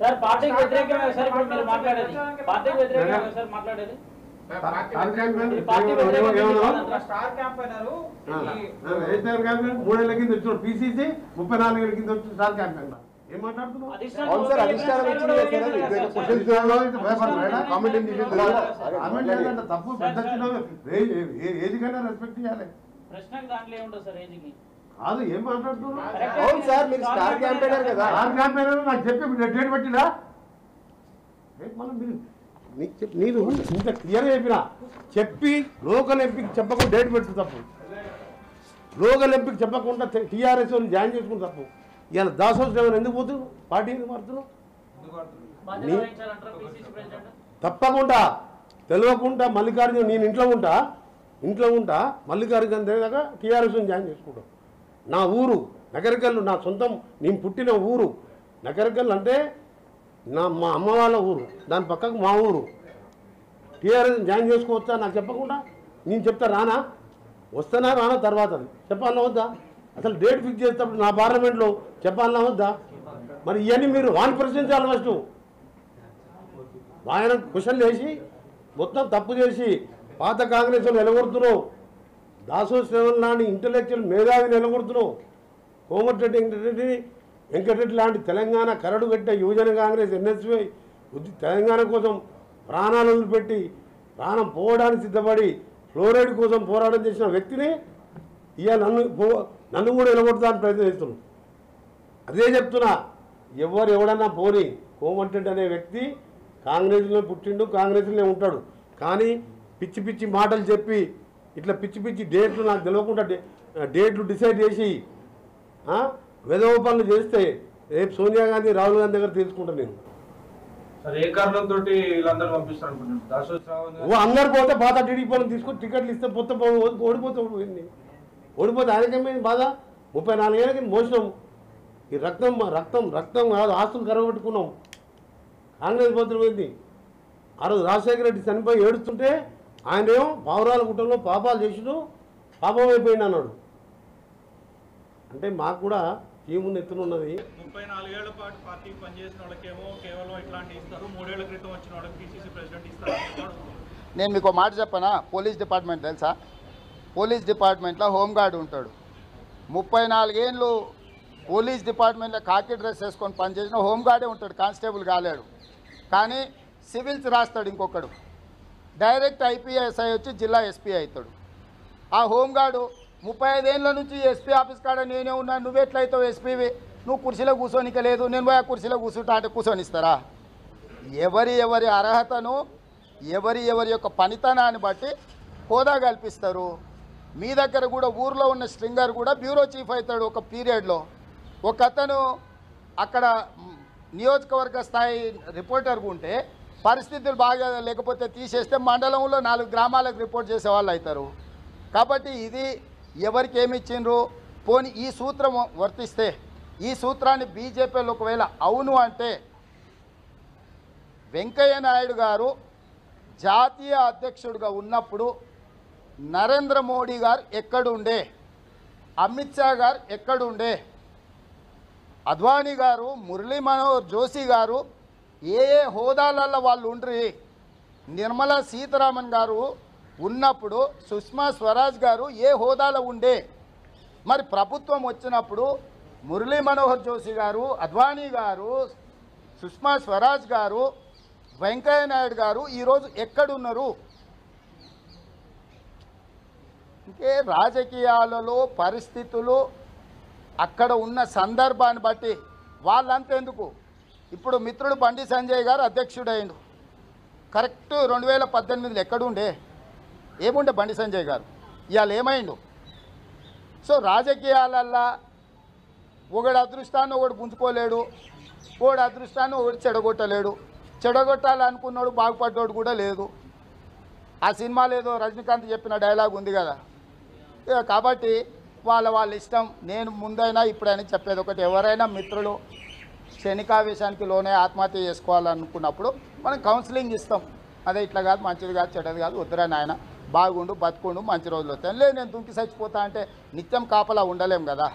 Sir పార్టీకి వ్యతిరేకంగా sir ఇప్పుడు మీరు మాట్లాడేది. పార్టీకి వ్యతిరేకంగా సార్ మాట్లాడేది. మూడేళ్ళ కింద వచ్చినాడు పిసిసి ముప్పై నాలుగేళ్ళ కింద వచ్చి స్టార్ క్యాంపెయిన్ ఏం మాట్లాడుతున్నావు? తప్పు పెద్ద చిన్న ఏ- ఏ- ఏ- ఏదికైనా రెస్పెక్ట్ చేయాలి ప్రశ్నకు దాంట్లో ఏముంటుంది సార్ ఏజీకి కాదు ఏం. అవును సార్ మీరు స్టార్ క్యాంపెయినర్ కదా. స్టార్ నాకు చెప్పి డేట్ పెట్టినా మనం మీరు ఇంత క్లియర్ చెప్పిన? చెప్పి లోకల్ ఎంపీకి చెప్పకుండా డేట్ పెట్టు తప్పు. లోకల్ ఎంపీకి చెప్పకుండా టీఆర్ఎస్ జాయిన్ చేసుకుని తప్పు. ఇవాళ దాసోత్సవం ఎందుకు పోతున్నావు పార్టీ ఎందుకు మారుతున్నావు తప్పకుండా. తెలియకుండా మల్లికార్జున నేను ఇంట్లో ఉంటా. ఇంట్లో ఉంటా మల్లికార్జున దగ్గర టీఆర్ఎస్ జాయిన్ చేసుకుంటాం నా ఊరు నగరగల్లు నా సొంతం నేను పుట్టిన ఊరు. నగరికల్లు అంటే నా మా అమ్మ వాళ్ళ ఊరు దాని పక్కకు మా ఊరు. టీఆర్ఎస్ జాయిన్ చేసుకోవచ్చా నాకు చెప్పకుండా? నేను చెప్తా రానా? వస్తానా రానా తర్వాత అది. చెప్పాలన్నా వద్దా? అసలు డేట్ ఫిక్స్ చేసేటప్పుడు నా పార్లమెంట్లో చెప్పాలన్నా వద్దా? మరి ఇవన్నీ మీరు వాన్ ప్రశ్నించాలి ఫస్ట్. ఆయన క్వశ్చన్ వేసి మొత్తం తప్పు చేసి పాత కాంగ్రెస్ నిలగొడుతున్నావు దాసో శ్రవణ్ లాంటి ఇంటలెక్చువల్ మేధావి నిలగొడుతున్నావు కోమటిరెడ్డి వెంకటరెడ్డి వెంకటరెడ్డి లాంటి తెలంగాణ కరడు కట్టిన యువజన కాంగ్రెస్ ఎన్ఎస్వై తెలంగాణ కోసం ప్రాణాలు వదిలిపెట్టి ప్రాణం పోవడానికి సిద్ధపడి ఫ్లోరైడ్ కోసం పోరాటం చేసిన వ్యక్తిని ఇవాళ నన్ను పో- నన్ను కూడా నిలబడతానికి ప్రయత్నం అదే చెప్తున్నా ఎవరు ఎవడన్నా పోని కోమటిరెడ్డి అనే వ్యక్తి కాంగ్రెస్లో పుట్టిండు కాంగ్రెస్లోనే ఉంటాడు. కానీ పిచ్చి పిచ్చి మాటలు చెప్పి ఇట్లా పిచ్చి పిచ్చి డేట్లు నాకు తెలియకుండా డేట్లు డిసైడ్ చేసి వెధవ పనులు చేస్తే రేపు సోనియా గాంధీ రాహుల్ గాంధీ దగ్గర తెలుసుకుంటాను నేను. ఓ అందరు పోతే పాత టీడీపీ వాళ్ళని తీసుకొని టికెట్లు ఇస్తే పొత్త ఓడిపోతే ఓడిపోయింది ఓడిపోతే ఆయనకేమైంది బాధ? ముప్పై నాలుగేళ్ళకి మోసినాం ఈ రక్తం రక్తం రక్తం కాదు ఆస్తులు కరగబెట్టుకున్నాం. కాంగ్రెస్ పోతులు పోయింది. ఆ రోజు రాజశేఖర రెడ్డి చనిపోయి ఏడుస్తుంటే ఆయనేమో పావురాల గుట్టంలో పాపాలు చేసిడు పాపం అయిపోయింది అన్నాడు. అంటే మాకు కూడా ఏముంది ఎత్తునున్నది ముప్పై నాలుగేళ్ళ పాటు పార్టీకి పనిచేసిన వాళ్ళకేమో కేవలం ఇట్లాంటి ఇస్తారు మూడేళ్ళ క్రితం వచ్చిన వాళ్ళకి పిసిసి ప్రెసిడెంట్ ఇస్తారు. నేను మీకు ఒక మాట చెప్పనా? పోలీస్ డిపార్ట్మెంట్ తెలుసా? పోలీస్ డిపార్ట్మెంట్లో హోంగార్డ్ ఉంటాడు. ముప్పై నాలుగేళ్ళు పోలీస్ డిపార్ట్మెంట్లో కాకి డ్రెస్ వేసుకొని పనిచేసిన హోంగార్డే ఉంటాడు కానిస్టేబుల్ కాలేడు. కానీ సివిల్స్ రాస్తాడు ఇంకొకడు. డైరెక్ట్ ఐపీఎస్ఐ వచ్చి జిల్లా ఎస్పీ అవుతాడు. ఆ హోంగార్డు ముప్పై ఐదేళ్ళ నుంచి ఎస్పీ ఆఫీస్ కాడ నేనే ఉన్నాను నువ్వెట్లయితావు ఎస్పీవి? నువ్వు కుర్చీలో కూర్చోనిక లేదు నేను పోయి ఆ కుర్చీలో కూర్చుంటా అంటే కూర్చొనిస్తారా ఎవరి ఎవరి అర్హతను ఎవరి ఎవరి యొక్క పనితనాన్ని బట్టి హోదా కల్పిస్తారు. మీ దగ్గర కూడా ఊర్లో ఉన్న స్ట్రింగర్ కూడా బ్యూరో చీఫ్ అవుతాడు ఒక పీరియడ్లో. ఒక అతను అక్కడ నియోజకవర్గ స్థాయి రిపోర్టర్గా ఉంటే పరిస్థితులు బాగా లేకపోతే తీసేస్తే మండలంలో నాలుగు గ్రామాలకు రిపోర్ట్ చేసే వాళ్ళు అవుతారు. కాబట్టి ఇది ఎవరికి ఏమి ఇచ్చిండ్రు? పోని ఈ సూత్రం వర్తిస్తే ఈ సూత్రాన్ని బీజేపీలో ఒకవేళ అవును అంటే వెంకయ్య నాయుడు గారు జాతీయ అధ్యక్షుడిగా ఉన్నప్పుడు నరేంద్ర మోడీ గారు ఎక్కడుండే? అమిత్ షా గారు ఎక్కడుండే? అద్వానీ గారు మురళీ మనోహర్ జోషి గారు ఏ ఏ హోదాలలో వాళ్ళు ఉండ్రి? నిర్మలా సీతారామన్ గారు ఉన్నప్పుడు సుష్మా స్వరాజ్ గారు ఏ హోదాలో ఉండే? మరి ప్రభుత్వం వచ్చినప్పుడు మురళీ మనోహర్ జోషి గారు అద్వానీ గారు సుష్మా స్వరాజ్ గారు వెంకయ్య నాయుడు గారు ఈరోజు ఎక్కడున్నారు? ఇంకే రాజకీయాలలో పరిస్థితులు అక్కడ ఉన్న సందర్భాన్ని బట్టి వాళ్ళంతా ఎందుకు? ఇప్పుడు మిత్రుడు బండి సంజయ్ గారు అధ్యక్షుడైండు. కరెక్ట్ రెండు వేల పద్దెనిమిదిలో ఎక్కడుండే? ఏముండే బండి సంజయ్ గారు? ఇవాళ ఏమైండు? సో రాజకీయాలల్లా ఒకడు అదృష్టాన్ని ఒకడు పుంజుకోలేడు ఒకడు అదృష్టాన్ని ఒకడు చెడగొట్టలేడు. చెడగొట్టాలనుకున్నాడు బాగుపడ్డోడు కూడా లేదు. ఆ సినిమాలో ఏదో రజనీకాంత్ చెప్పిన డైలాగ్ ఉంది కదా? కాబట్టి వాళ్ళ వాళ్ళ ఇష్టం నేను ముందైనా ఇప్పుడైనా చెప్పేది ఒకటి. ఎవరైనా మిత్రులు క్షణికావేశానికి లోనే ఆత్మహత్య చేసుకోవాలనుకున్నప్పుడు మనం కౌన్సిలింగ్ ఇస్తాం. అదే ఇట్లా కాదు మంచిది కాదు చెడ్డది కాదు వద్దురా నాయన బాగుండు బతుకుండు మంచి రోజులు వస్తాయి. లేదు నేను దుంకి చచ్చిపోతా అంటే నిత్యం కాపలా ఉండలేం కదా.